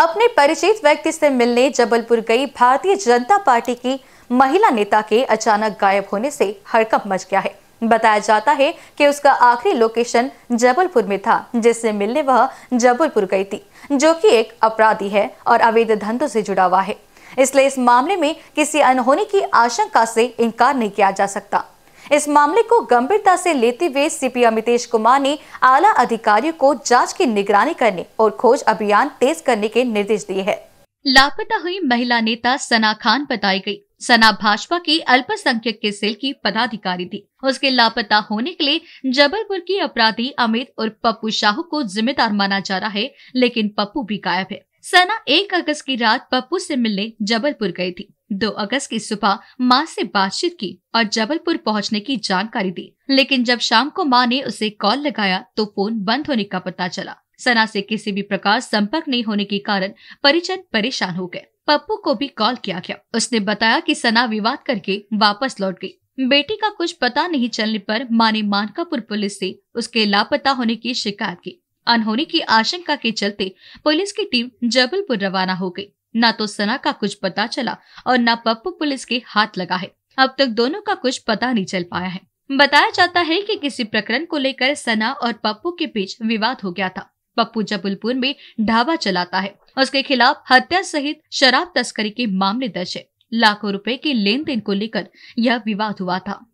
अपने परिचित व्यक्ति से मिलने जबलपुर गई भारतीय जनता पार्टी की महिला नेता के अचानक गायब होने से हड़कंप मच गया है। बताया जाता है कि उसका आखिरी लोकेशन जबलपुर में था, जिससे मिलने वह जबलपुर गई थी, जो कि एक अपराधी है और अवैध धंधों से जुड़ा हुआ है। इसलिए इस मामले में किसी अनहोनी की आशंका से इनकार नहीं किया जा सकता। इस मामले को गंभीरता से लेते हुए सीपी अमितेश कुमार ने आला अधिकारियों को जाँच की निगरानी करने और खोज अभियान तेज करने के निर्देश दिए हैं। लापता हुई महिला नेता सना खान बताई गई। सना भाजपा की अल्पसंख्यक के सेल की पदाधिकारी थी। उसके लापता होने के लिए जबलपुर की अपराधी अमित और पप्पू शाहू को जिम्मेदार माना जा रहा है, लेकिन पप्पू भी गायब है। सना एक अगस्त की रात पप्पू से मिलने जबलपुर गई थी। दो अगस्त की सुबह माँ से बातचीत की और जबलपुर पहुँचने की जानकारी दी। लेकिन जब शाम को माँ ने उसे कॉल लगाया तो फ़ोन बंद होने का पता चला। सना से किसी भी प्रकार संपर्क नहीं होने के कारण परिजन परेशान हो गए। पप्पू को भी कॉल किया गया। उसने बताया कि सना विवाद करके वापस लौट गई। बेटी का कुछ पता नहीं चलने पर माँ ने मानकापुर पुलिस से उसके लापता होने की शिकायत की। अनहोनी की आशंका के चलते पुलिस की टीम जबलपुर रवाना हो गई। न तो सना का कुछ पता चला और न पप्पू पुलिस के हाथ लगा है। अब तक दोनों का कुछ पता नहीं चल पाया है। बताया जाता है कि किसी प्रकरण को लेकर सना और पप्पू के बीच विवाद हो गया था। पप्पू जबलपुर में ढाबा चलाता है। उसके खिलाफ हत्या सहित शराब तस्करी के मामले दर्ज है। लाखों रुपए के लेन देन को लेकर यह विवाद हुआ था।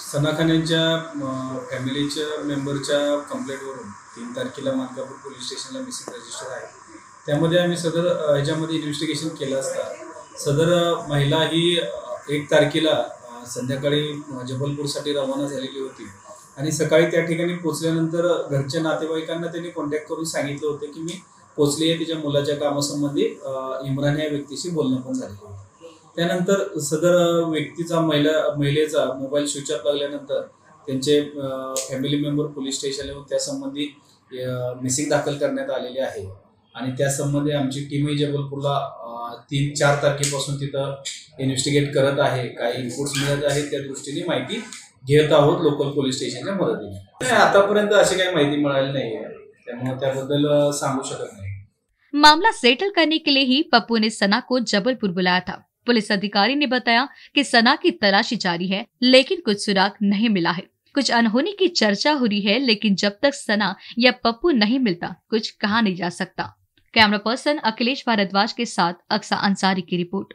सना खान यांच्या फॅमिलीच्या मेंबरच्या कंप्लेंटवरून तीन तारखेला मानकापूर पोलीस स्टेशनला मिसिंग रजिस्टर आहे. त्यामध्ये आम्ही सदर ह्याच्यामध्ये इन्व्हेस्टिगेशन केलं असता. सदर महिला ही एक तारखेला संध्याकाळी जबलपूरसाठी रवाना झालेली होती. आणि सकाळी त्या ठिकाणी पोचल्यानंतर घरच्या नातेवाईकांना त्यांनी कॉन्टॅक्ट करून सांगितलं होतं की मी पोचली आहे तिच्या मुलाच्या कामासंबंधी इम्रान या व्यक्तीशी बोलणं पण झालेलं त्यानंतर सदर व्यक्तीचा महिला महिलेचा मोबाईल स्विच ऑफ लागल्यानंतर त्यांचे फॅमिली मेंबर पोलीस स्टेशनवर येऊन त्यासंबंधी मिसिंग दाखल करण्यात आलेली आहे. आणि त्यासंबंधी आमची टीमही जबलपूरला तीन चार तारखेपासून तिथं इन्व्हेस्टिगेट करत आहे. काही इनपुट्स मिळत आहेत त्या दृष्टीने माहिती घेत आहोत लोकल पोलीस स्टेशनच्या मदतीने. आतापर्यंत अशी काही माहिती मिळाली नाही आहे त्यामुळे त्याबद्दल सांगू शकत नाही. मामला सेटल करने के लिए ही पप्पू ने सना को जबलपुर बुलाया था। पुलिस अधिकारी ने बताया कि सना की तलाशी जारी है, लेकिन कुछ सुराग नहीं मिला है। कुछ अनहोनी की चर्चा हो रही है, लेकिन जब तक सना या पप्पू नहीं मिलता, कुछ कहा नहीं जा सकता। कैमरा पर्सन अखिलेश भारद्वाज के साथ अक्सा अंसारी की रिपोर्ट।